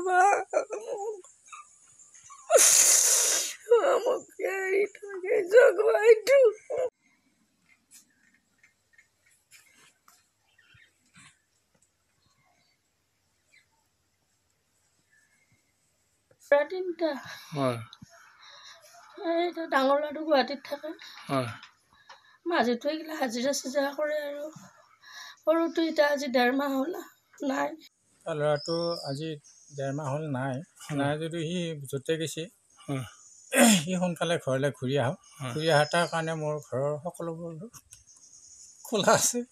বাবা মোক এৰি থাকে জগাইটো প্ৰায় তিনিটা হয়। এই ডাঙৰ ল'ৰাটো গুৱাহাটীত থাকে। মাজুটো এইগিলা হাজিৰা চাজিৰা কৰে আৰু। সৰুটো এতিয়া আজি ডেৰ মাহ হ'ল। নাই। ল'ৰাটো আজি ডেৰ মাহ হ'ল নাই। নাই যদিও সি য'তে গৈছে সি সোনকালে ঘৰলৈ ঘূৰি আহক। ঘূৰি অহাৰ তাৰ কাৰণে মোৰ ঘৰৰ সকলোবোৰ খোলা আছে।